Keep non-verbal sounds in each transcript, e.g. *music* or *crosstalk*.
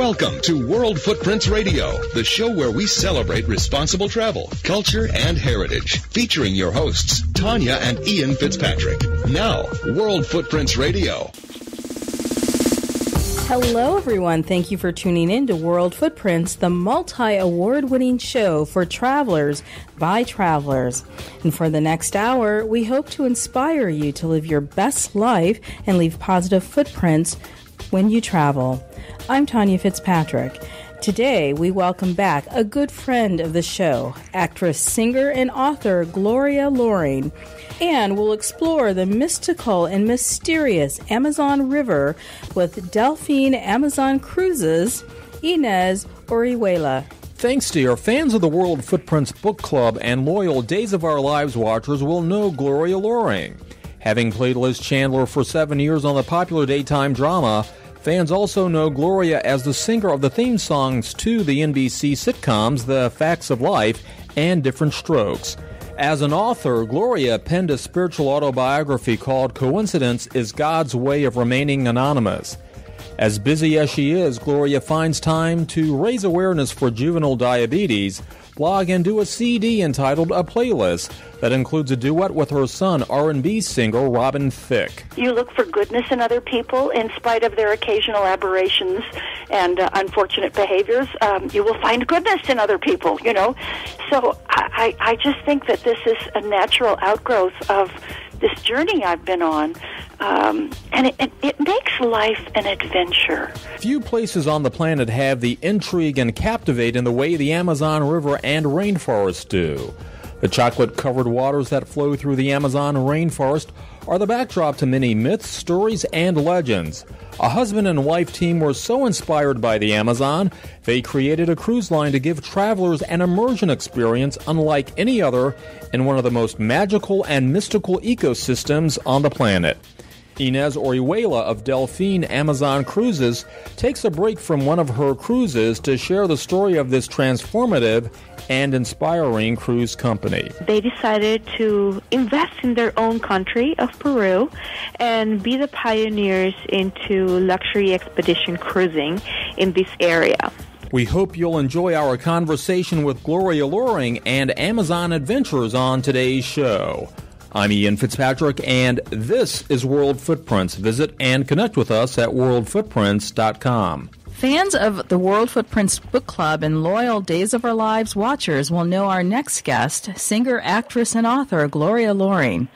Welcome to World Footprints Radio, the show where we celebrate responsible travel, culture, and heritage. Featuring your hosts, Tanya and Ian Fitzpatrick. Now, World Footprints Radio. Hello, everyone. Thank you for tuning in to World Footprints, the multi award winning show for travelers by travelers. And for the next hour, we hope to inspire you to live your best life and leave positive footprints when you travel. I'm Tanya Fitzpatrick. Today, we welcome back a good friend of the show, actress, singer, and author Gloria Loring and we'll explore the mystical and mysterious Amazon River with Delfin Amazon Cruises, Inez Orihuela. Thanks, dear. Fans of the World Footprints Book Club and loyal Days of Our Lives watchers will know Gloria Loring. Having played Liz Chandler for seven years on the popular daytime drama, fans also know Gloria as the singer of the theme songs to the NBC sitcoms The Facts of Life and Diff'rent Strokes. As an author, Gloria penned a spiritual autobiography called Coincidence is God's Way of Remaining Anonymous. As busy as she is, Gloria finds time to raise awareness for juvenile diabetes, blog and do a CD entitled A Playlist that includes a duet with her son, R&B singer Robin Thicke. You look for goodness in other people in spite of their occasional aberrations and uh, unfortunate behaviors. Um, you will find goodness in other people, you know. So I, I just think that this is a natural outgrowth of this journey I've been on. Um, and it, it, it, makes life an adventure. Few places on the planet have the intrigue and captivate in the way the Amazon River and rainforest do. The chocolate covered waters that flow through the Amazon rainforest are the backdrop to many myths, stories, and legends. A husband and wife team were so inspired by the Amazon, they created a cruise line to give travelers an immersion experience unlike any other in one of the most magical and mystical ecosystems on the planet. Inez Orihuela of Delfin Amazon Cruises takes a break from one of her cruises to share the story of this transformative and inspiring cruise company. They decided to invest in their own country of Peru and be the pioneers into luxury expedition cruising in this area. We hope you'll enjoy our conversation with Gloria Loring and Amazon Adventures on today's show. I'm Ian Fitzpatrick, and this is World Footprints. Visit and connect with us at worldfootprints.com. Fans of the World Footprints Book Club and loyal Days of Our Lives watchers will know our next guest, singer, actress, and author Gloria Loring.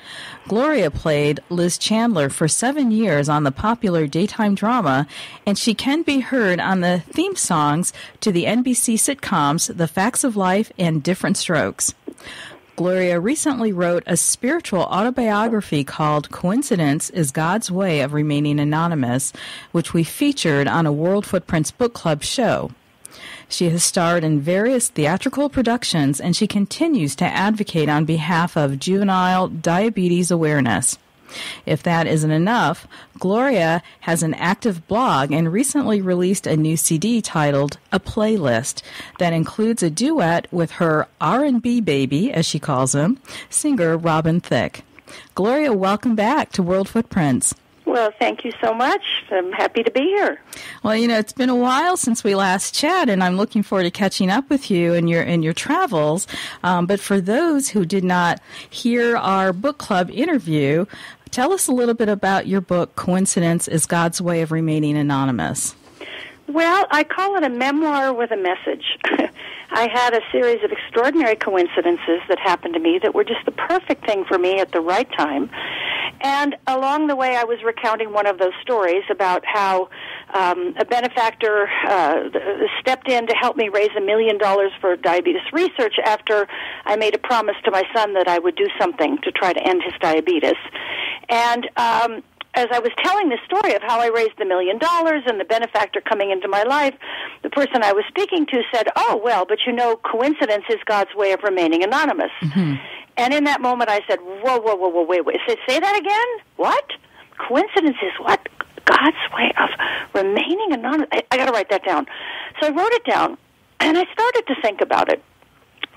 Gloria played Liz Chandler for seven years on the popular daytime drama, and she can be heard on the theme songs to the NBC sitcoms The Facts of Life and Diff'rent Strokes. Gloria recently wrote a spiritual autobiography called Coincidence is God's Way of Remaining Anonymous, which we featured on a World Footprints Book Club show. She has starred in various theatrical productions and she continues to advocate on behalf of juvenile diabetes awareness. If that isn't enough, Gloria has an active blog and recently released a new CD titled A Playlist that includes a duet with her R&B baby, as she calls him, singer Robin Thicke. Gloria, welcome back to World Footprints. Well, thank you so much. I'm happy to be here. Well, you know, it's been a while since we last chatted, and I'm looking forward to catching up with you in your in your travels. Um, but for those who did not hear our book club interview, Tell us a little bit about your book, Coincidence is God's Way of Remaining Anonymous. Well, I call it a memoir with a message. *laughs* I had a series of extraordinary coincidences that happened to me that were just the perfect thing for me at the right time. And along the way, I was recounting one of those stories about how um, a benefactor uh, stepped in to help me raise a million dollars for diabetes research after I made a promise to my son that I would do something to try to end his diabetes. And um, as I was telling the story of how I raised the million dollars and the benefactor coming into my life, the person I was speaking to said, "Oh well, but you know, coincidence is God's way of remaining anonymous." Mm-hmm. And in that moment, I said, "Whoa, whoa, whoa, whoa, wait, wait! Say, say that again? What? Coincidence is what? God's way of remaining anonymous." I, I got to write that down. So I wrote it down, and I started to think about it.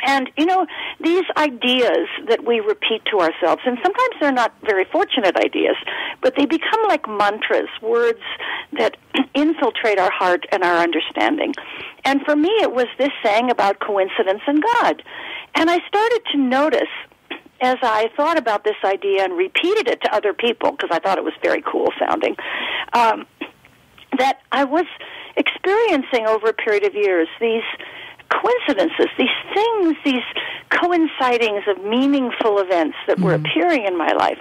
And, you know, these ideas that we repeat to ourselves, and sometimes they're not very fortunate ideas, but they become like mantras, words that *clears throat* infiltrate our heart and our understanding. And for me, it was this saying about coincidence and God. And I started to notice as I thought about this idea and repeated it to other people, because I thought it was very cool sounding, um, that I was experiencing over a period of years these coincidences, these things, these coincidings of meaningful events that were Mhm. appearing in my life.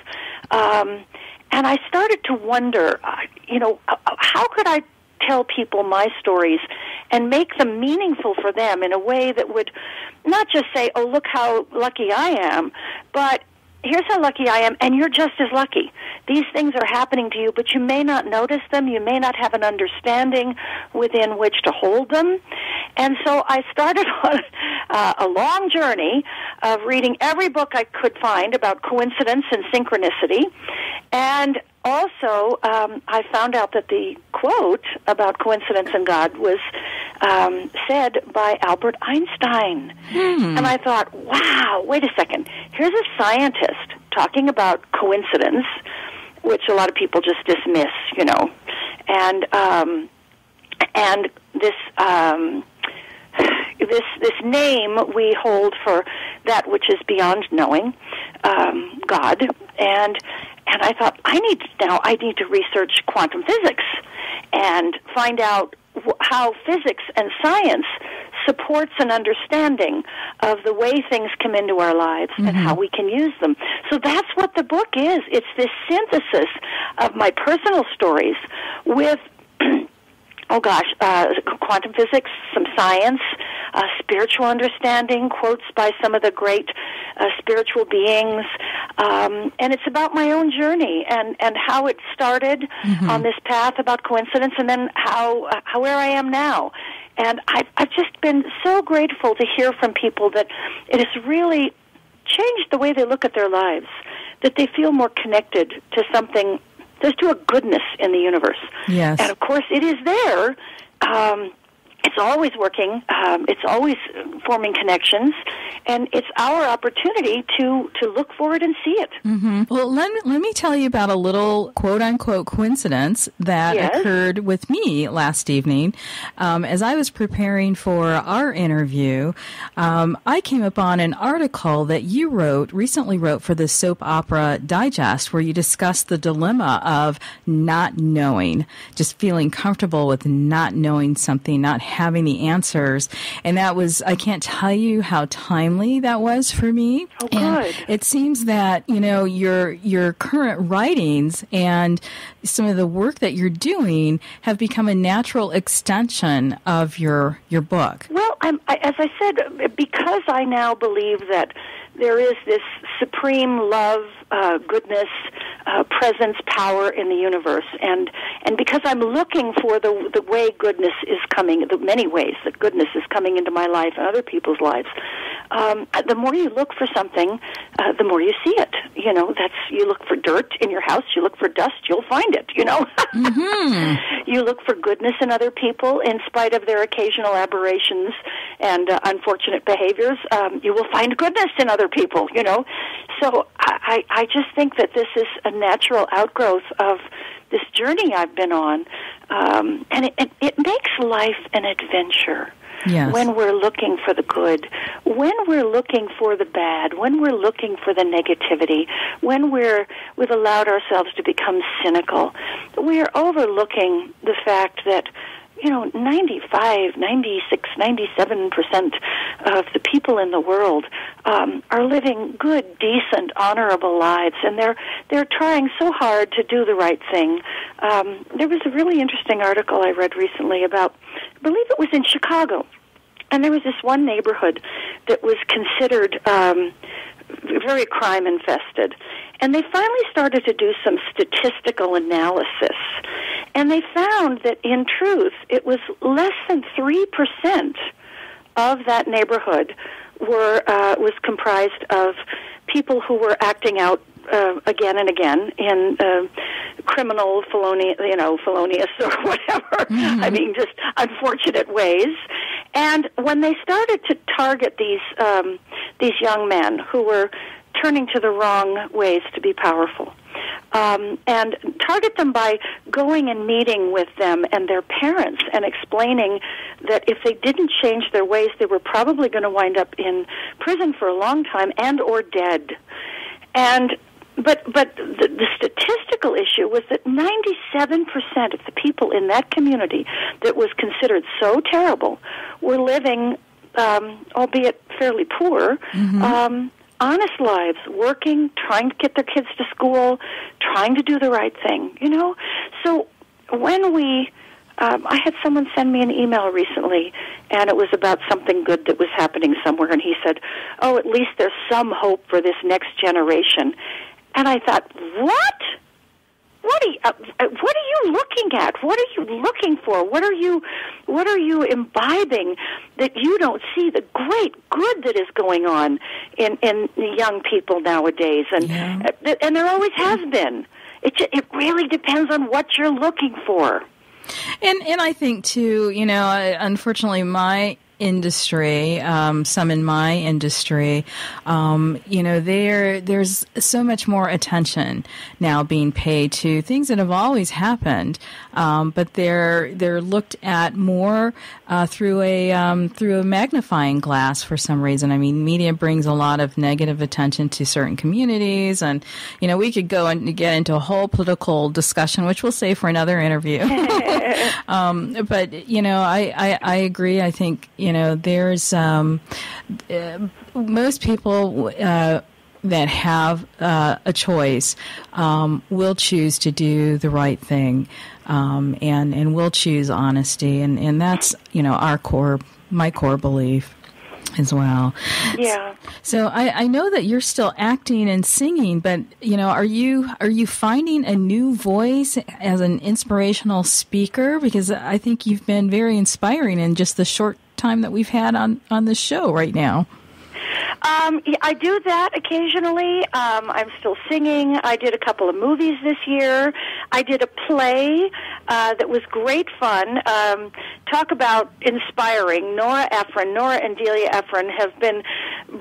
Um, and I started to wonder, uh, you know, uh, how could I tell people my stories and make them meaningful for them in a way that would not just say, oh, look how lucky I am, but here's how lucky I am, and you're just as lucky. These things are happening to you, but you may not notice them. You may not have an understanding within which to hold them. And so I started *laughs* on uh, a long journey of reading every book I could find about coincidence and synchronicity. And also, um, I found out that the quote about coincidence and God was um, said by Albert Einstein. And I thought, wow, wait a second. Here's a scientist talking about coincidence, which a lot of people just dismiss, you know, and um, and this um, *sighs* this this name we hold for that which is beyond knowing, um, God, and and I thought I need now I need to research quantum physics and find out how physics and science supports an understanding of the way things come into our lives and how we can use them. So that's what the book is. It's this synthesis of my personal stories with *clears throat* oh gosh, uh, quantum physics, some science, uh, spiritual understanding, quotes by some of the great uh, spiritual beings, um, and it's about my own journey and and how it started on this path about coincidence, and then how uh, how where I am now. And I've, I've just been so grateful to hear from people that it has really changed the way they look at their lives, that they feel more connected to something. There's to a goodness in the universe. Yes. And of course, it is there. Um, it's always working. Um, it's always forming connections, and it's our opportunity to to look for it and see it. hmm Well, let me, let me tell you about a little quote unquote coincidence that Yes. occurred with me last evening. Um, as I was preparing for our interview, um, I came upon an article that you wrote, recently wrote for the Soap Opera Digest, where you discussed the dilemma of not knowing, just feeling comfortable with not knowing something, not having the answers. And that was, I can't tell you how timely that was for me. Oh, And good. it seems that you know your your current writings and some of the work that you're doing have become a natural extension of your your book. Well, I'm, I, as I said, because I now believe that there is this supreme love, uh, goodness, uh, presence, power in the universe, and and because I'm looking for the the way goodness is coming, the many ways that goodness is coming into my life and other people's lives. Um, the more you look for something, uh, the more you see it. You know, that's you look for dirt in your house, you look for dust, you'll find it. You know, *laughs* you look for goodness in other people, in spite of their occasional aberrations and uh, unfortunate behaviors. Um, you will find goodness in other people. You know, so I, I just think that this is a natural outgrowth of this journey I've been on, um, and it, it, it makes life an adventure Yes. when we're looking for the good, when we're looking for the bad, when we're looking for the negativity, when we're we've allowed ourselves to become cynical, we're overlooking the fact that you know 95 96 97% of the people in the world um, are living good decent honorable lives and they're they're trying so hard to do the right thing um, there was a really interesting article i read recently about i believe it was in chicago and there was this one neighborhood that was considered um, very crime infested. And they finally started to do some statistical analysis. And they found that in truth, it was less than 3% of that neighborhood were uh, was comprised of people who were acting out uh, again and again in uh, criminal, felonious, you know, felonious *laughs* or whatever. I mean, just unfortunate ways. And when they started to target these um, these young men who were turning to the wrong ways to be powerful, um, and target them by going and meeting with them and their parents and explaining that if they didn't change their ways, they were probably going to wind up in prison for a long time and or dead. And but but the, the statistical issue was that 97% of the people in that community that was considered so terrible were living, um, albeit fairly poor, mm-hmm. um, honest lives, working, trying to get their kids to school, trying to do the right thing. You know, so when we um, I had someone send me an email recently, and it was about something good that was happening somewhere, and he said, "Oh, at least there's some hope for this next generation." And I thought, what? What are you, uh, uh, what are you looking at? What are you looking for? What are you what are you imbibing that you don't see the great good that is going on in in young people nowadays? And yeah. Uh, and there always has been. It it really depends on what you're looking for. And and I think too, you know, unfortunately, my industry, um, some in my industry, um, you know, there there's so much more attention now being paid to things that have always happened, um, but they're they're looked at more uh, through a um, through a magnifying glass for some reason. I mean, media brings a lot of negative attention to certain communities, and you know, we could go and get into a whole political discussion, which we'll save for another interview. *laughs* Um, but you know, I, I, I agree. I think you know, there's um, uh, most people. Uh, that have uh, a choice um, will choose to do the right thing um, and and will choose honesty and, and that's you know our core my core belief as well. Yeah. So I, I know that you're still acting and singing, but you know, are you are you finding a new voice as an inspirational speaker? Because I think you've been very inspiring in just the short time that we've had on on the show right now. Um, yeah, I do that occasionally. Um, I'm still singing. I did a couple of movies this year. I did a play uh, that was great fun. Um, talk about inspiring. Nora Ephron, Nora and Delia Ephron have been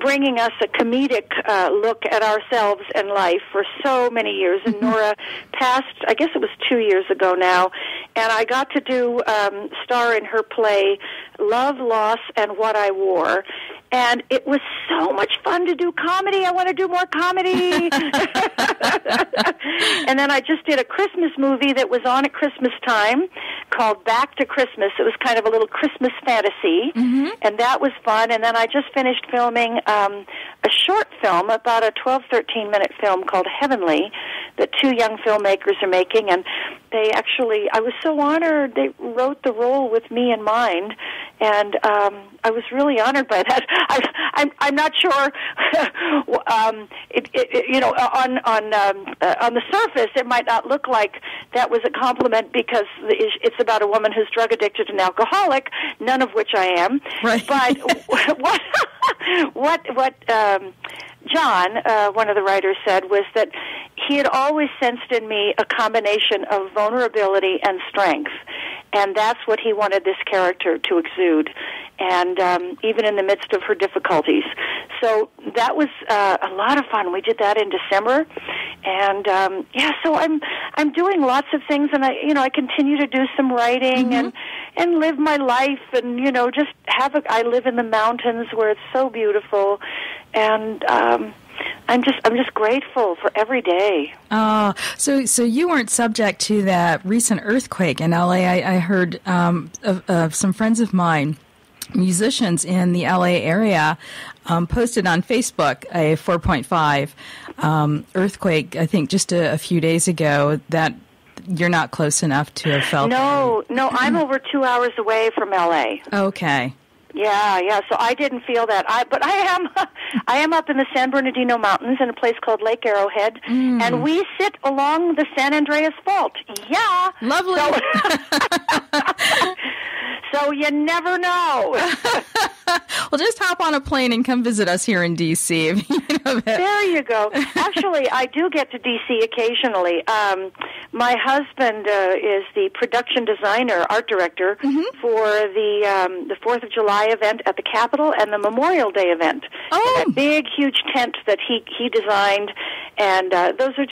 bringing us a comedic uh, look at ourselves and life for so many years. And mm-hmm. Nora passed, I guess it was two years ago now, and I got to do um, star in her play Love, Loss, and What I Wore and it was so much fun to do comedy. I want to do more comedy. *laughs* and then I just did a Christmas movie that was on at Christmas time called Back to Christmas. It was kind of a little Christmas fantasy, mm-hmm. and that was fun. And then I just finished filming um, a short film, about a 12, 13 minute film called Heavenly, that two young filmmakers are making. And they actually, I was so honored. They wrote the role with me in mind, and um, I was really honored by that. *laughs* I, I'm I'm not sure. *laughs* um, it, it, you know, on on um, uh, on the surface, it might not look like that was a compliment because it's about a woman who's drug addicted and alcoholic. None of which I am. Right. But *laughs* what *laughs* what what um, John, uh, one of the writers, said was that he had always sensed in me a combination of vulnerability and strength, and that's what he wanted this character to exude and um, even in the midst of her difficulties. So that was uh, a lot of fun. We did that in December, and um, yeah, so I'm I'm doing lots of things, and I you know I continue to do some writing mm-hmm. and and live my life, and you know just have a. I live in the mountains where it's so beautiful, and. um I'm just I'm just grateful for every day. Uh, so so you weren't subject to that recent earthquake in LA. I, I heard um, of, of some friends of mine musicians in the LA area um, posted on Facebook a 4.5 um, earthquake, I think just a, a, few days ago, that you're not close enough to have felt. No, no, I'm over two hours away from LA. Okay. Yeah, yeah. So I didn't feel that. I but I am *laughs* I am up in the San Bernardino Mountains in a place called Lake Arrowhead, mm. and we sit along the San Andreas Fault. Yeah, lovely. So, *laughs* so you never know. *laughs* *laughs* well, just hop on a plane and come visit us here in D.C. you know there you go. Actually, I do get to D.C. occasionally. Um, my husband uh, is the production designer, art director mm-hmm. for the um, the Fourth of July event at the Capitol and the Memorial Day event. Oh, that big, huge tent that he he designed, and uh, those are